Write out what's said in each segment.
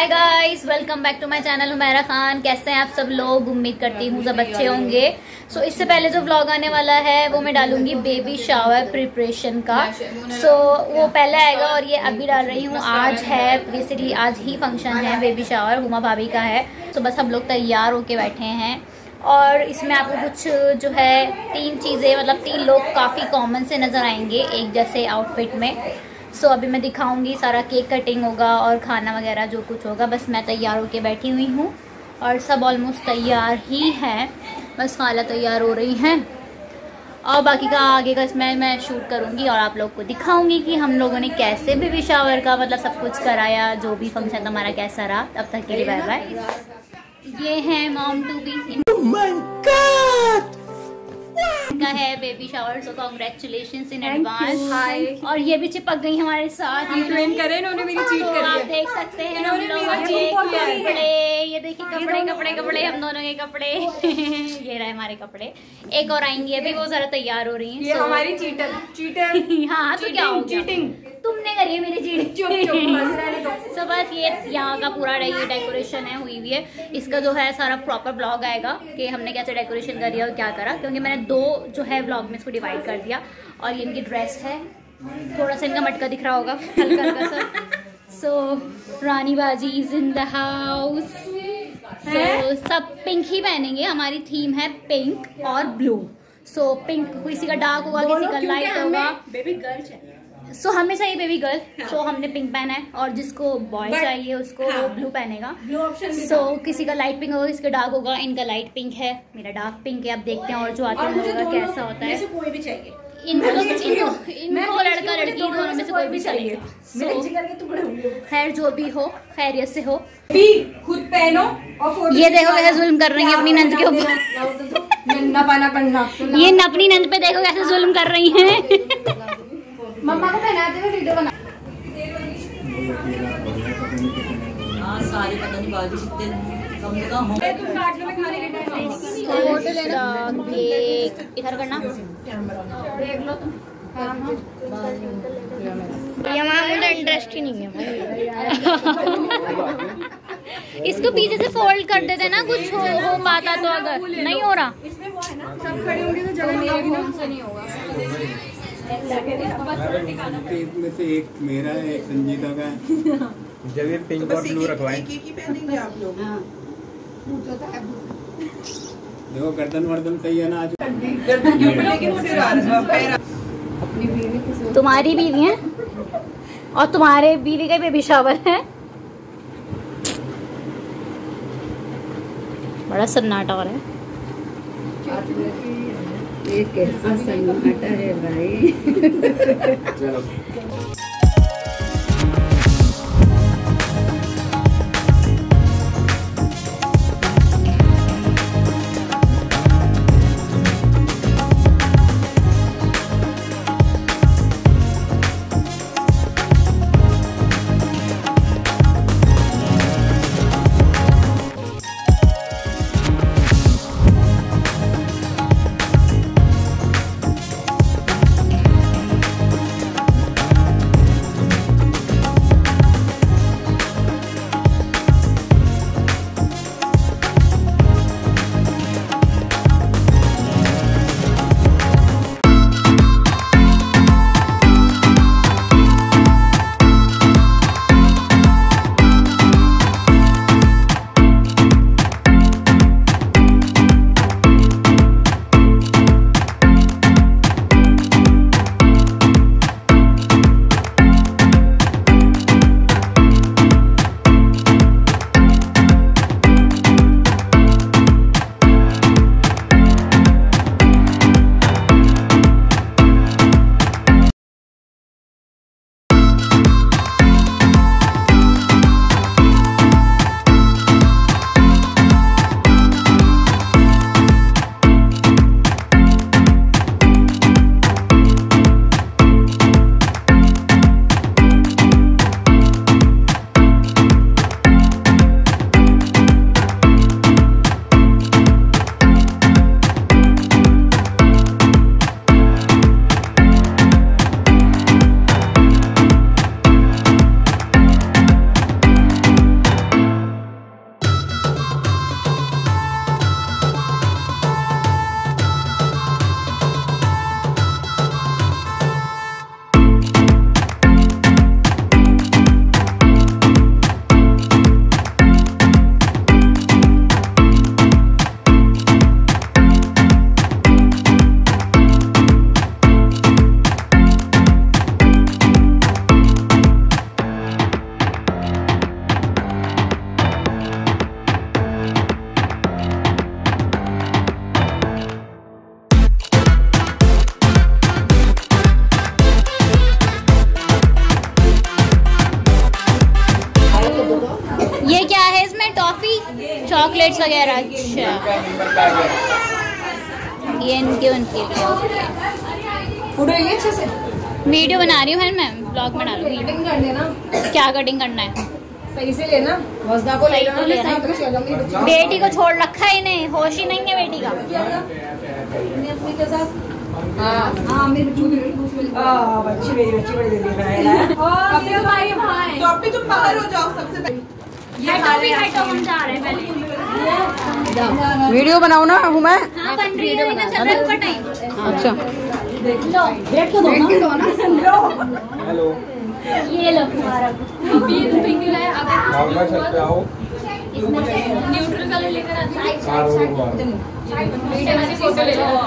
Hi guys welcome back to my channel Humaira Khan कैसे हैं आप सब लोग? उम्मीद करती हूँ सब अच्छे होंगे। सो so, इससे पहले जो व्लॉग आने वाला है वो मैं डालूँगी बेबी शावर प्रिपरेशन का। सो so, वो पहले आएगा और ये अभी डाल रही हूँ। आज है बेसिकली आज ही फ़ंक्शन है बेबी शावर हुमा भाभी का है। तो so, बस हम लोग तैयार होके बैठे हैं। और इसमें आपको कुछ जो है तीन चीज़ें मतलब तीन लोग काफ़ी कॉमन से नज़र आएँगे एक जैसे आउटफिट में। सो so, अभी मैं दिखाऊँगी सारा केक कटिंग होगा और खाना वगैरह जो कुछ होगा। बस मैं तैयार होके बैठी हुई हूँ और सब ऑलमोस्ट तैयार ही है। बस खाला तैयार हो रही हैं। और बाकी का आगे का इसमें मैं शूट करूँगी और आप लोग को दिखाऊँगी कि हम लोगों ने कैसे बेबी शावर का मतलब सब कुछ कराया जो भी फ़ंक्शन हमारा कैसा रहा। तब तक के लिए बाय बाय ये है मॉम टू बी का है baby shower so congratulation in advance hi और ये भी चिपक गई हमारे साथ ट्रेन करे इन्होंने मेरी चीट करी आप देख सकते हैं इन्होंने हम लोगों मेरी है। कपड़े ये देखिए कपड़े कपड़े कपड़े हम दोनों के कपड़े। ये रहे हमारे कपड़े। एक और आएँगी अभी वो जरा तैयार हो रही है ये हमारी चीटर चीटर हाँ तो क्या चीटिंग तुमने करी है मेरी चुप चुप बस बस ये यहाँ का पूरा ये डेकोरेशन है हुई हुई है। इसका जो है सारा प्रॉपर ब्लॉग आएगा कि हमने कैसे डेकोरेशन करी और क्या करा। क्योंकि मैंने दो जो है ब्लॉग में इसको डिवाइड कर दिया और ये इनकी ड्रेस है। थोड़ा सा इनका मटका दिख रहा होगा हल्का हल्का सा। सो रानी बाजी इज़ इन द हाउस सब पिंक ही पहनेंगे। हमारी थीम है पिंक और ब्लू सो पिंक किसी का डार्क होगा किसी का लाइट होगा। बेबी गर्ल है सो हमें चाहिए बेबी गर्ल सो हमने पिंक पहना है और जिसको बॉय चाहिए उसको हाँ। ब्लू पहनेगा। ब्लू ऑप्शन सो किसी का लाइट पिंक होगा किसी का डार्क होगा इनका लाइट पिंक है मेरा डार्क पिंक है आप देखते हैं और जो आते हैं होगा कैसा होता है। कोई भी चाहिए। इनको की इनको इनको लड़का लड़की दोनों में से कोई भी चाहिए। So, खैर जो भी हो खैरियत से हो। भी खुद पहनो और ये देखो कैसे जुल्म कर रही है अपनी नंद के ऊपर। पाना करना ये अपनी नंद पे देखो कैसे जुल्म कर रही हैं। मम्मा को पहनाते हुए वीडियो बना। हाँ सारे पता नहीं कम से कम तुम काट लो मैं खाने के टाइम केक इधर करना देख लो तुम मुझे इंटरेस्ट ही नहीं है इसको पीछे से फोल्ड कर देते ना कुछ हो, हो पाता तो अगर नहीं हो रहा। इसमें वो है ना सब खड़े होंगे तो जगह से नहीं होगा? से एक मेरा है एक संजीता का है जब ये पिंक और ब्लू रखवाएँ देखो गर्दन वर्दन सही है ना आज तुम्हारी बीवी है और तुम्हारे बीवी का बेबी शावर है। बड़ा सन्नाटा रहा है। ये कैसा सन्नाटा है भाई? सो चॉकलेट्स वगैरह अच्छा। ये इनके उनके लिए उड़ेगी अच्छे से? वीडियो बना रही हूँ मैं? ब्लॉग बना रही हूँ। कटिंग कर देना क्या कटिंग करना है? सही से लेना। वजदा को सही लेना बेटी को छोड़ रखा है इन्हें। होश ही नहीं है बेटी का। अपनी के साथ। हाँ। हाँ मेरी बच्ची मेरी बच्ची बच्ची मेरी बच्ची बड़ी भाई। भाई। तो तुम बाहर हो जाओ सबसे पहले। हटो भी हटो हम जा रहे हैं पहले। वीडियो बनाओ ना हूँ मैं हाँ बन रही है है अच्छा लो बैठ के दो ना हेलो ये लो है न्यूट्रल कलर लेकर हाँ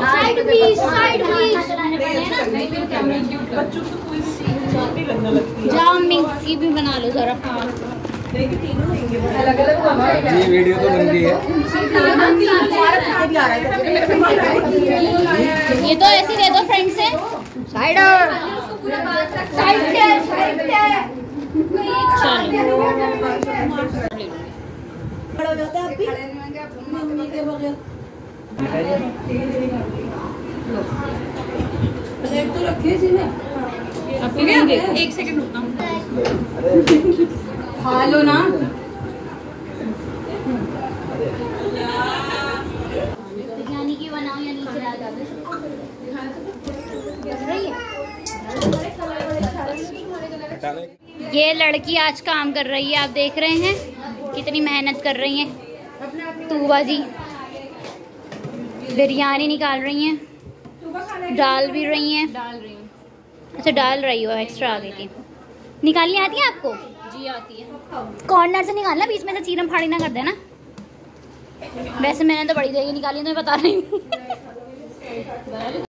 साइड प्लीज़ साइड प्लीज़ हैं जाओ मम्मी की भी बना लो जरा अलग अलग ये वीडियो तो बन गई है। ये तो ऐसे दे दो फ्रेंड से। साइड साइड से साइड चलो एक सेकंड रुकना ना। या लड़की आज काम कर रही है, आप देख रहे हैं कितनी मेहनत कर रही है। तूबा जी, बिरयानी निकाल रही हैं डाल भी रही हैं। अच्छा डाल रही हो एक्स्ट्रा आ गई थी। निकालनी आती है आपको? जी आती है। कॉर्नर से निकालना बीच में से चीरम फाड़ी ना कर देना। वैसे मैंने तो बड़ी देगी निकाली तो मैं बता रही हूँ